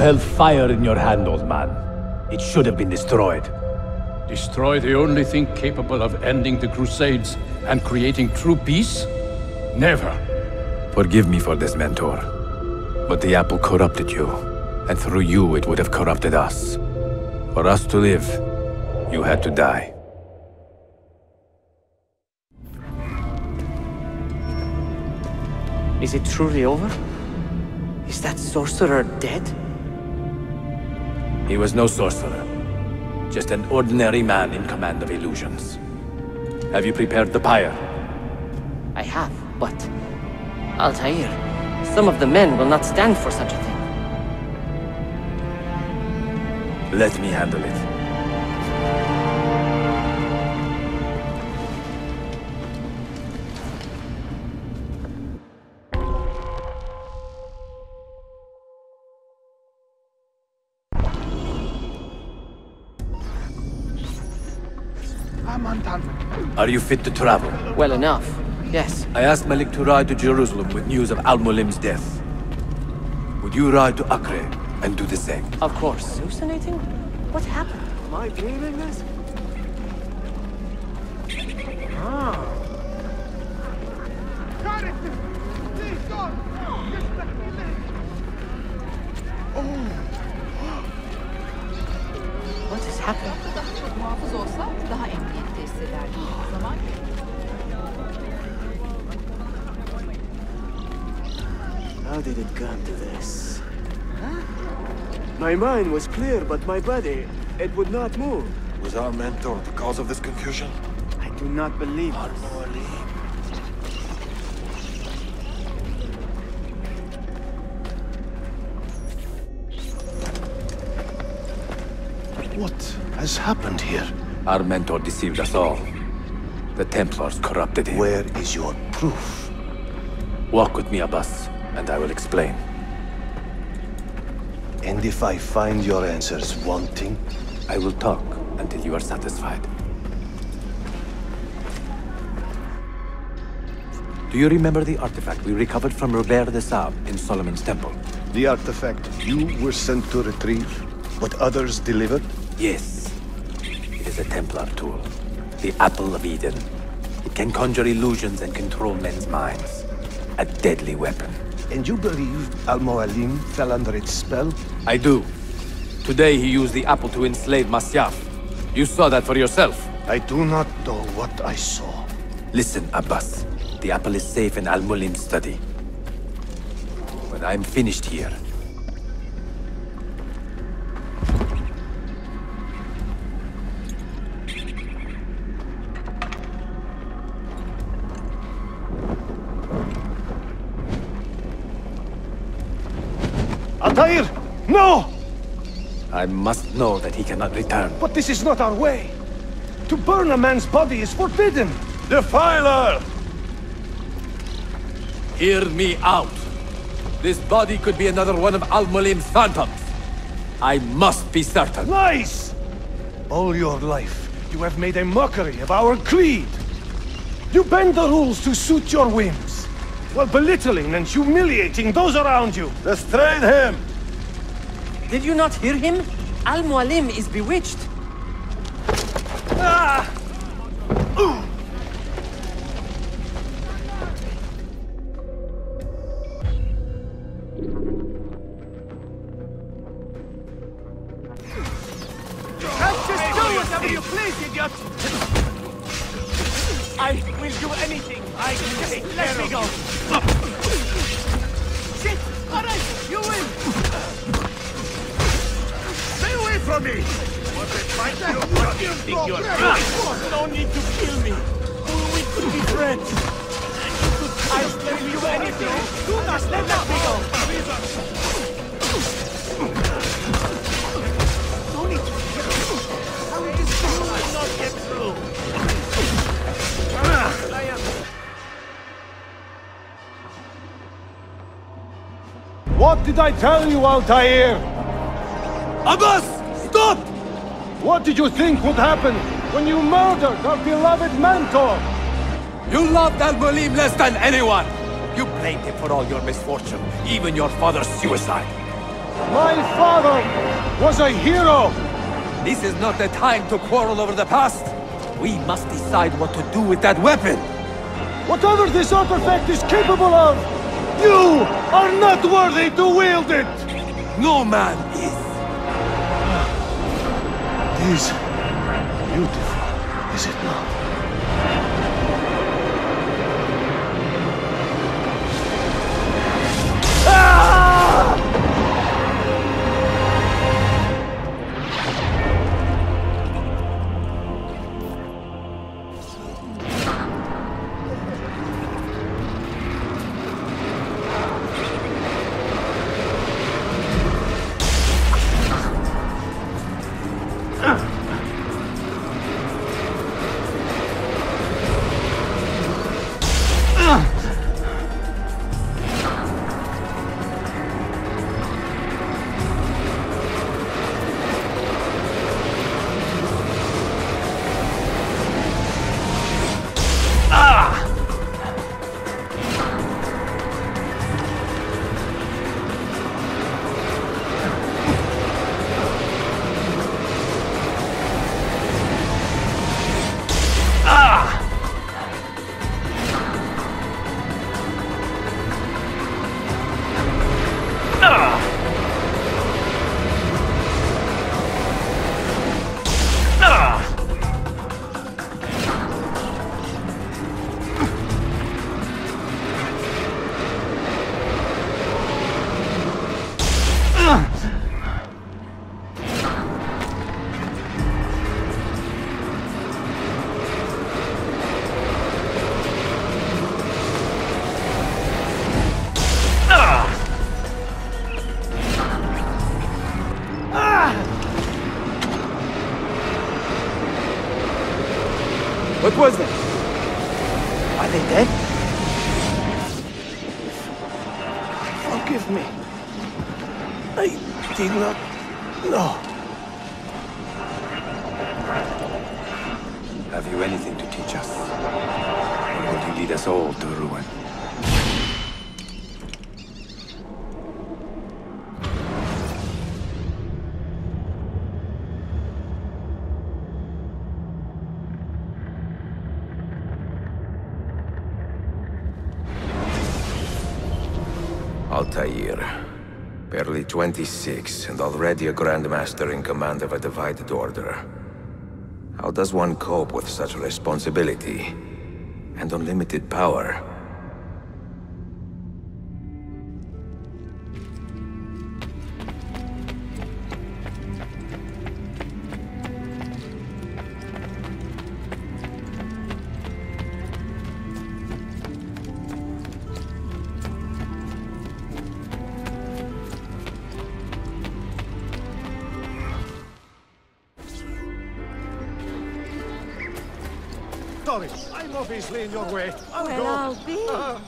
You held fire in your hand, old man. It should have been destroyed. Destroy the only thing capable of ending the Crusades and creating true peace? Never. Forgive me for this, Mentor. But the apple corrupted you, and through you it would have corrupted us. For us to live, you had to die. Is it truly over? Is that sorcerer dead? He was no sorcerer. Just an ordinary man in command of illusions. Have you prepared the pyre? I have, but... Altair, some of the men will not stand for such a thing. Let me handle it. You fit to travel? Well enough, yes. I asked Malik to ride to Jerusalem with news of Al-Mualim's death. Would you ride to Acre and do the same? Of course. Hallucinating? What happened? Am I dreaming this? Ah. What is happening? Daha çok muhafız olsa daha emniyette hissederdim. Zaman How did it come to this? My mind was clear, but my body, it would not move. Was our mentor the cause of this confusion? I do not believe this. What has happened here? Our mentor deceived us all. The Templars corrupted him. Where is your proof? Walk with me, Abbas, and I will explain. And if I find your answers wanting? I will talk until you are satisfied. Do you remember the artifact we recovered from Robert de Sable in Solomon's temple? The artifact you were sent to retrieve, but others delivered? Yes. Is a Templar tool. The Apple of Eden. It can conjure illusions and control men's minds. A deadly weapon. And you believe Al-Mualim fell under its spell? I do. Today he used the apple to enslave Masyaf. You saw that for yourself. I do not know what I saw. Listen, Abbas. The apple is safe in Al-Mualim's study. When I'm finished here, Altair! No! I must know that he cannot return. But this is not our way. To burn a man's body is forbidden. Defiler! Hear me out. This body could be another one of Al-Mualim's phantoms. I must be certain. Lies! All your life, you have made a mockery of our creed. You bend the rules to suit your whims, while belittling and humiliating those around you. Restrain him! Did you not hear him? Al-Mualim is bewitched. I can take Let me go. Shit! All right, you win. Stay away from me. What a fight you fucking think you're right. No need to kill me. Oh, we could be friends. I will do anything. Do not let me go. What did I tell you, Altair? Abbas! Stop! What did you think would happen when you murdered our beloved mentor? You loved Al-Mualim less than anyone! You blamed him for all your misfortune, even your father's suicide. My father was a hero! This is not the time to quarrel over the past. We must decide what to do with that weapon. Whatever this artifact is capable of, you are not worthy to wield it! No man is. It is beautiful, is it not? What 26 and already a Grandmaster in command of a divided order. How does one cope with such responsibility and unlimited power? Obviously in your way. I'll Well, go. I'll be. Uh,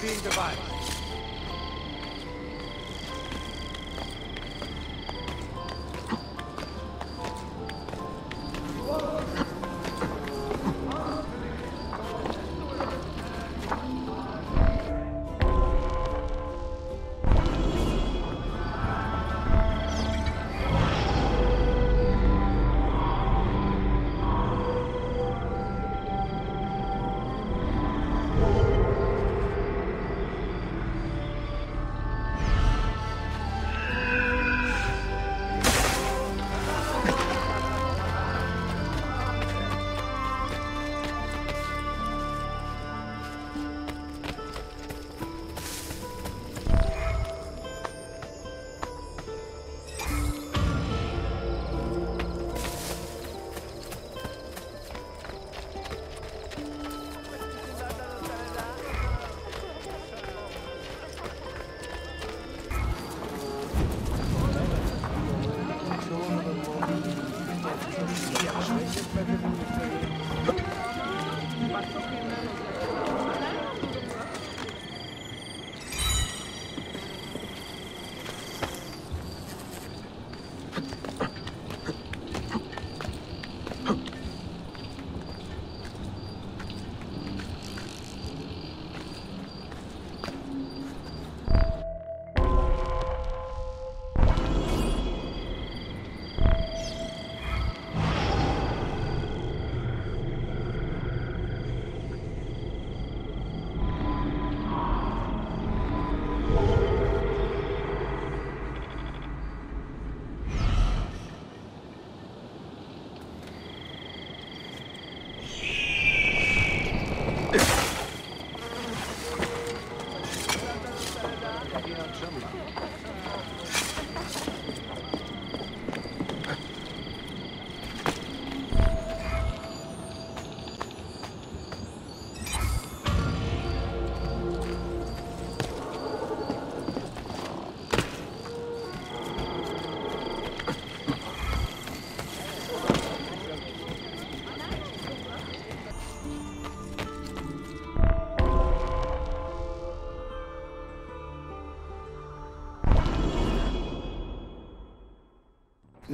being devised.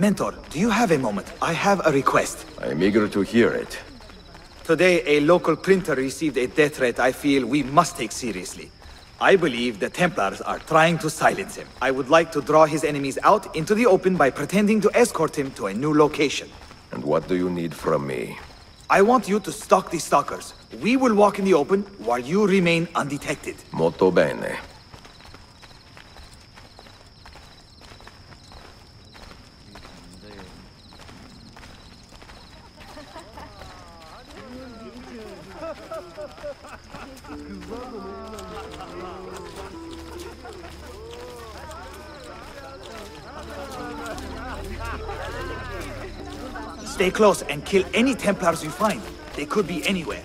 Mentor, do you have a moment? I have a request. I am eager to hear it. Today, a local printer received a death threat I feel we must take seriously. I believe the Templars are trying to silence him. I would like to draw his enemies out into the open by pretending to escort him to a new location. And what do you need from me? I want you to stalk the stalkers. We will walk in the open while you remain undetected. Molto bene. Stay close and kill any Templars you find. They could be anywhere.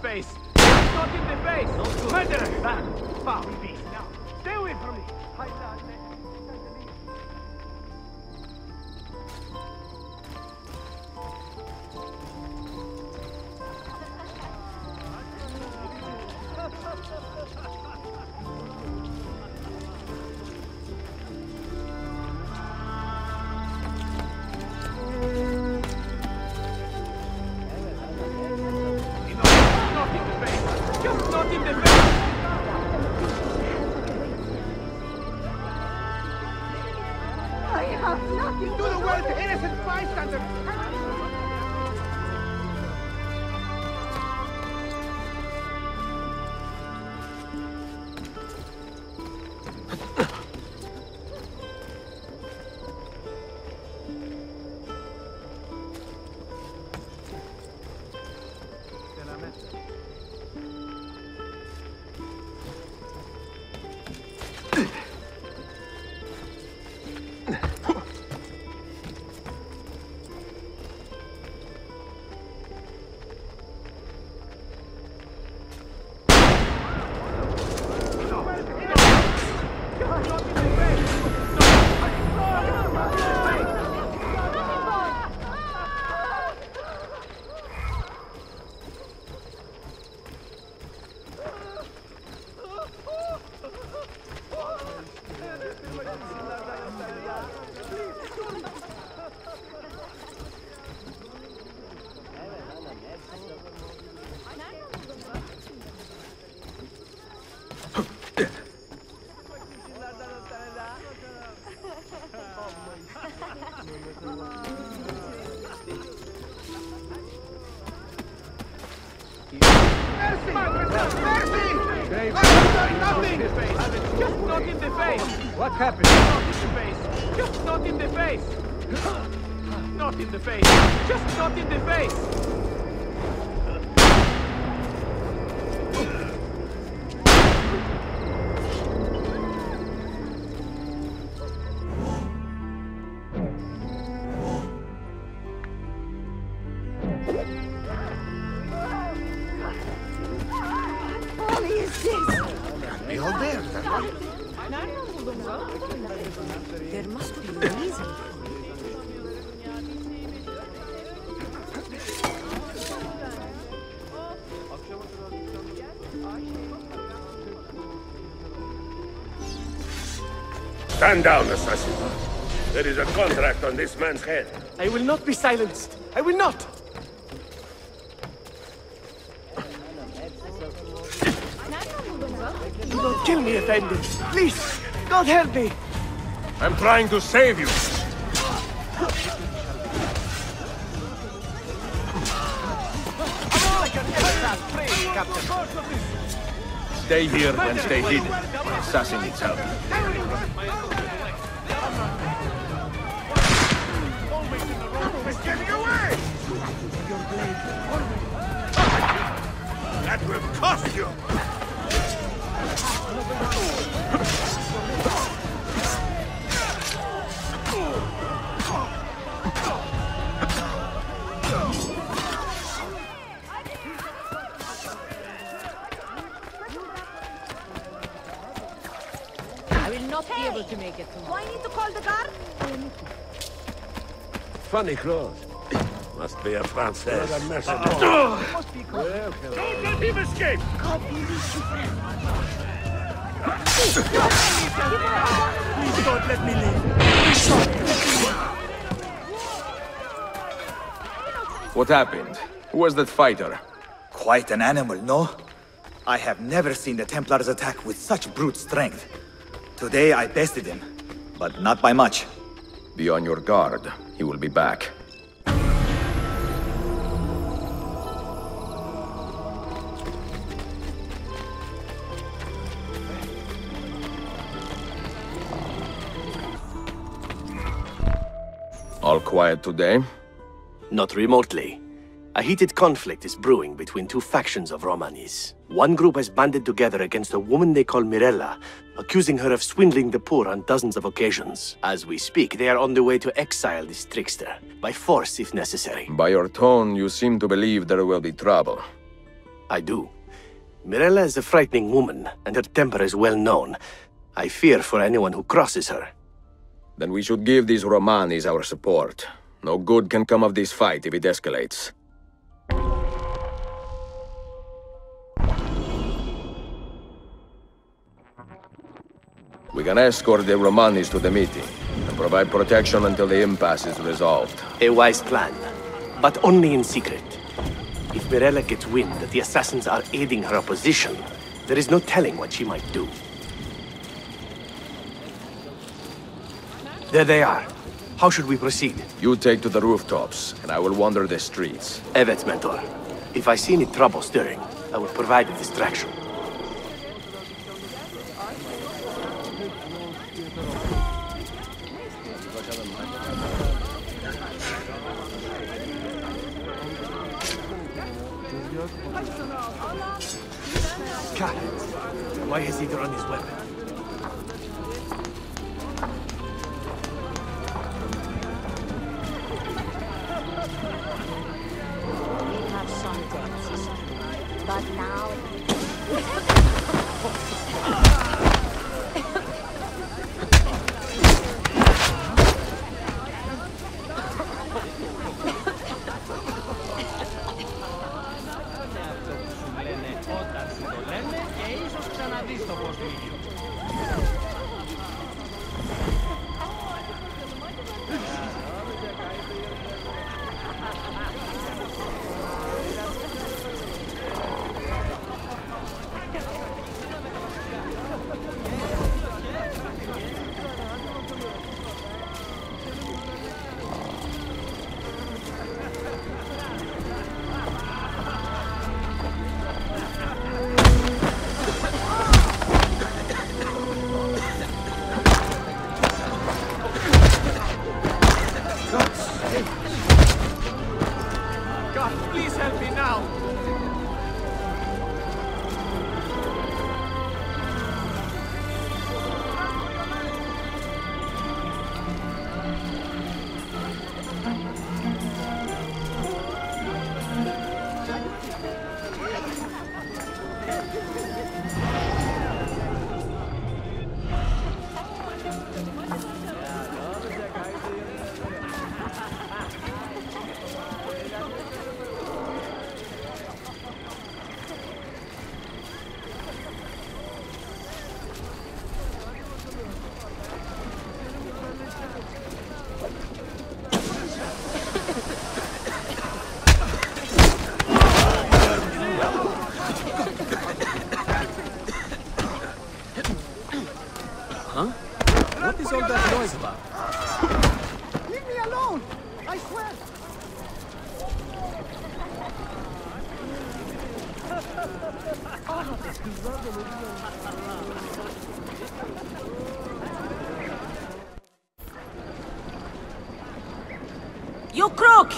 Face! Mercy! I have done nothing! Just not in the face! What happened? Not in the face! Just not in the face! Not in the face! Just not in the face! Stand down, assassin. There is a contract on this man's head. I will not be silenced! I will not! Do not kill me, Effendi! Please! Don't hurt me! I'm trying to save you. Stay here and stay hidden. Assassin needs getting away! That That will cost you! I will not be able to make it tomorrow. Do I need to call the guard? Funny clothes. Must be a Frances. Must be cool. Don't let him escape! Please don't let me leave. What happened? Who was that fighter? Quite an animal, no? I have never seen the Templars attack with such brute strength. Today I bested him, but not by much. Be on your guard. He will be back. All quiet today? Not remotely. A heated conflict is brewing between two factions of Romanis. One group has banded together against a woman they call Mirella, accusing her of swindling the poor on dozens of occasions. As we speak, they are on the way to exile this trickster, by force if necessary. By your tone, you seem to believe there will be trouble. I do. Mirella is a frightening woman, and her temper is well known. I fear for anyone who crosses her. Then we should give these Romanis our support. No good can come of this fight if it escalates. We can escort the Romanis to the meeting and provide protection until the impasse is resolved. A wise plan, but only in secret. If Mirella gets wind that the assassins are aiding her opposition, there is no telling what she might do. There they are. How should we proceed? You take to the rooftops, and I will wander the streets. Evet, Mentor. If I see any trouble stirring, I will provide a distraction. God, he drawn his weapon? You crook!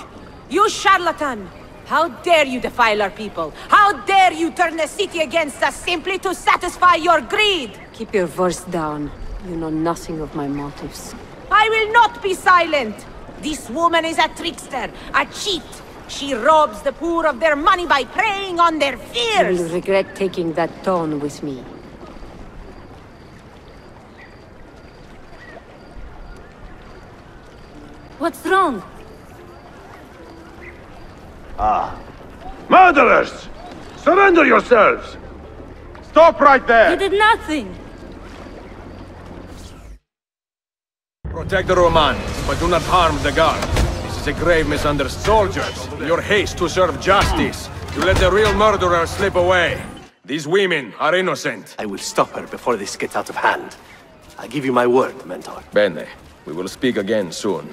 You charlatan! How dare you defile our people? How dare you turn the city against us simply to satisfy your greed? Keep your voice down. You know nothing of my motives. I will not be silent! This woman is a trickster, a cheat. She robs the poor of their money by preying on their fears! You fears! will regret taking that tone with me. What's wrong? Ah. Murderers! Surrender yourselves! Stop right there! You did nothing! Protect the Romans, but do not harm the guard. This is a grave misunderstanding. Soldiers, your haste to serve justice, you let the real murderer slip away. These women are innocent. I will stop her before this gets out of hand. I give you my word, Mentor. Bene. We will speak again soon.